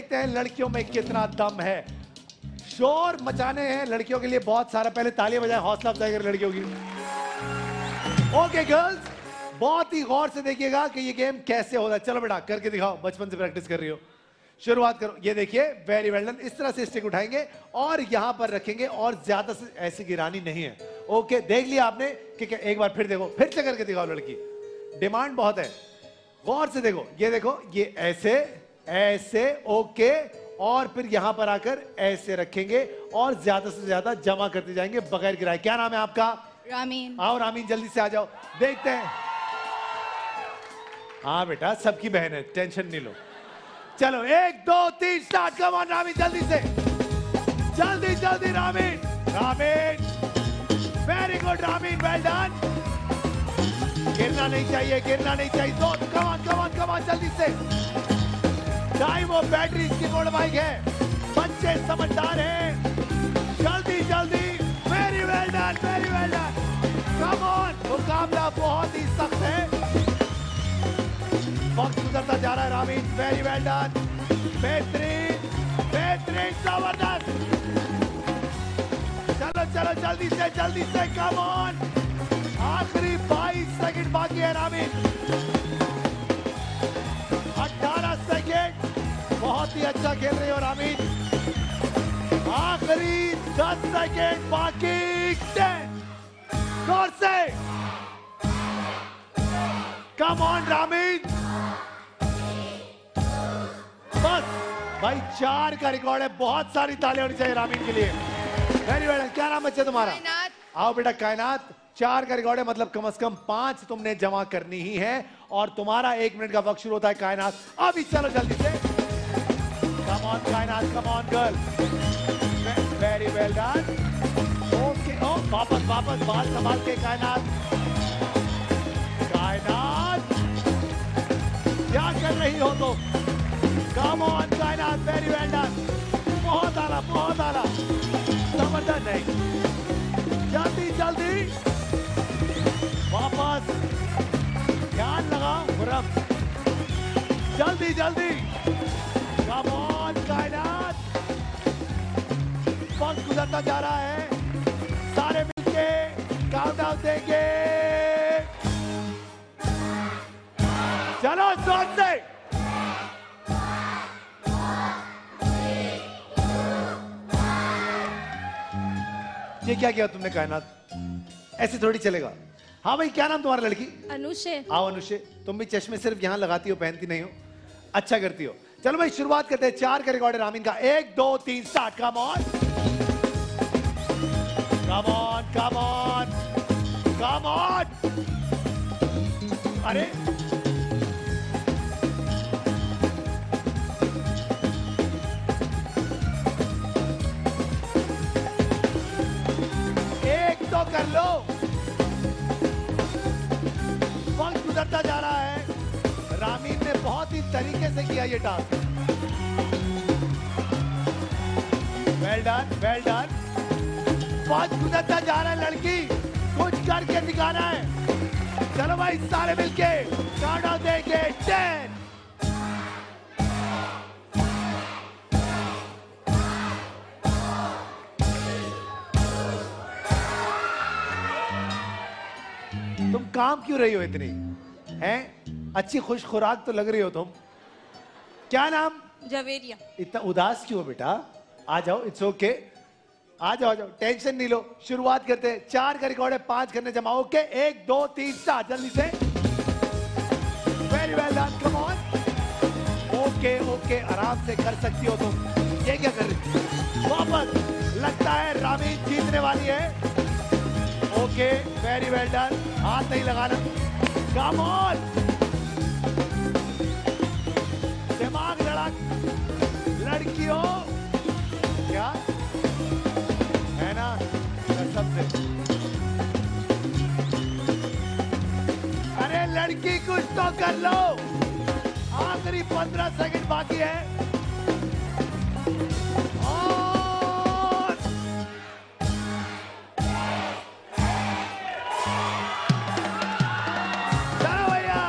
देखते हैं लड़कियों में कितना दम है। शोर मचाने हैं लड़कियों के लिए बहुत सारा। पहले तालियाँ बजाएँ, हौसला अफजाई करें लड़कियों की। ओके गर्ल्स बहुत ही गौर से देखिएगा कि ये गेम कैसे होता है। चलो बेटा, करके दिखाओ, बचपन से प्रैक्टिस कर रही हो। शुरुआत करो। ये देखिए वेरी वेल डन इस तरह से स्टिक उठाएँगे और यहाँ पर रखेंगे और ज़्यादा से ऐसी गिरानी नहीं है। ओके देख लिया आपने कि एक बार फिर देखो, फिर से करके दिखाओ लड़की। डिमांड बहुत है। गौर से देखो, ये देखो, ये ऐसे ऐसे ओके और फिर यहाँ पर आकर ऐसे रखेंगे और ज़्यादा से ज़्यादा जमा करते जाएँगे बगैर गिराए। क्या नाम है आपका? रामीन। आओ रामीन जल्दी से आ जाओ। देखते हैं। हाँ बेटा सबकी बहन है टेंशन नहीं लो। चलो एक दो तीन स्टार्ट कम ऑन रामीन जल्दी से। जल्दी जल्दी Ramin. Ramin. Very good Ramin well done गिरना नहीं चाहिए गिरना नहीं चाहिए। दो come on come on come on जल्दी से। और बैटरी इसकी मोड़ बाइक है। बच्चे समझदार हैं। जल्दी जल्दी। Very well done very well done come on मुकाबला बहुत ही सख्त है। वक्त गुजरता जा रहा है, रामीन। वेरी वेल डन बेहतरीन बेहतरीन, ज़बरदस्त। चलो चलो, जल्दी से जल्दी से। कम ऑन आखिरी 22 सेकंड बाकी है, रामीन। अच्छा खेल रहे हो रामीन आखिरी 10 सेकंड बाकी। ज़ोर से। कम ऑन रामीन बस। भाई चार का रिकॉर्ड है। बहुत सारी तालियाँ होनी चाहिए रामीन के लिए। वेरी वेल क्या नाम बच्चे तुम्हारा? आओ बेटा कायनात। चार का रिकॉर्ड है मतलब कम से कम पाँच तुमने जमा करनी ही है। और तुम्हारा एक मिनट का वक्त शुरू होता है कायनात। अभी चलो जल्दी से। Come on Kainat come on girl very well done okay oh वापस वापस, बाल संभाल के, कायनात। कायनात। क्या कर रही हो तुम? Come on Kainat very well done बहुत आला बहुत आला। ज़बरदस्त नहीं जल्दी जल्दी। वापस। ध्यान लगा मुरम जल्दी जल्दी। गुजरता जा रहा है। सारे मिलके काउंटडाउन देंगे। चलो ज़ोर से ये क्या किया तुमने कायनात? ऐसे थोड़ी चलेगा। हाँ भाई क्या नाम तुम्हारा लड़की? अनुषे। आओ अनुषे। तुम भी चश्मे सिर्फ़ यहाँ लगाती हो पहनती नहीं हो। अच्छा करती हो। चलो भाई शुरुआत करते हैं। चार का रिकॉर्ड है रामीन का। एक दो तीन स्टार्ट का on come on come on come on अरे। एक तो कर लो। वक्त गुजरता जा रहा है। रामीन ने बहुत ही तरीके से किया ये task well done well done वक्त गुजरता जा रहा है लड़की। कुछ करके दिखाना है। चलो भाई सारे मिलके काटा देंगे। टेन तुम काम क्यों रही हो इतनी? हैं? अच्छी खुश खुराक तो लग रही हो तुम। क्या नाम? जवेरिया। इतना उदास क्यों हो बेटा? आ जाओ इट्स ओके आ जाओ आ जाओ। टेंशन नहीं लो। शुरुआत करते हैं। चार का रिकॉर्ड है, पाँच करने जमा। ओके एक, दो, तीन स्टार्ट जल्दी से। Very well done come on okay okay आराम से कर सकती हो तुम। ये क्या कर रही वापस। लगता है रामीन जीतने वाली है। ओके वेरी वेल डन हाथ नहीं लगाना। कम ऑन लड़की कुछ तो कर लो। आखिरी पंद्रह सेकंड बाकी है। और... चलो भैया,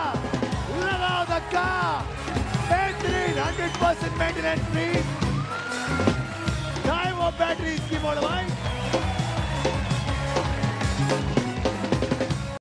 लगाओ धक्का। बेहतरीन हंड्रेड परसेंट चाहे वो बैटरी इसकी मोड़वाई